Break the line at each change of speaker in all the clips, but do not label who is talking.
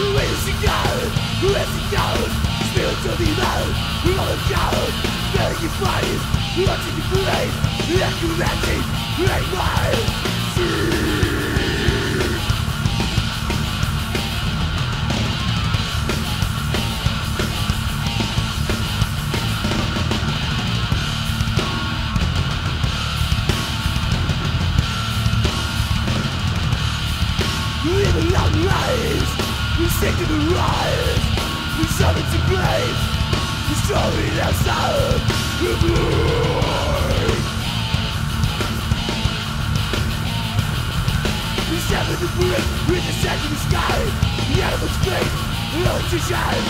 Where's it going? Where's it going? Spill to the mouth, roll it down Bury your bodies, watching the grave Let you empty, ain't seeking to rise. We summon to blaze The story that's out The void We seven to break With the sand in the sky The animal's face The electrician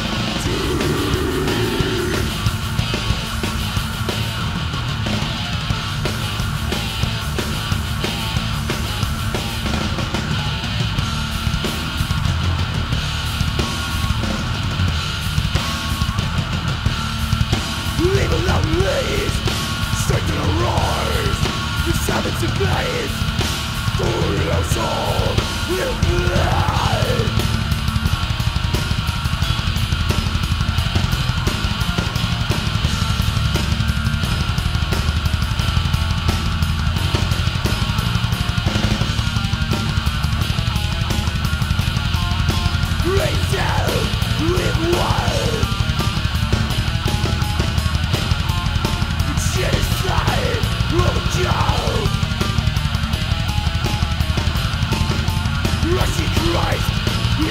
To to place through your soul.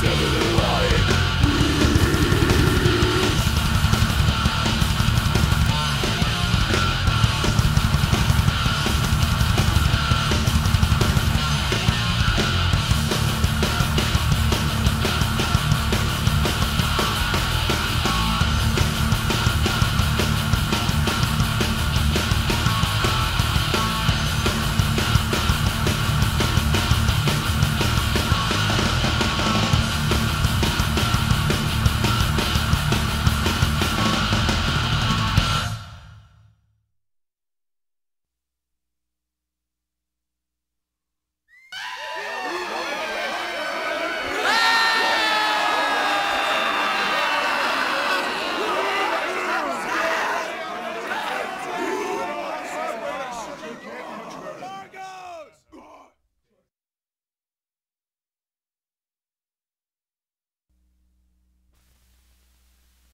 Seven alive.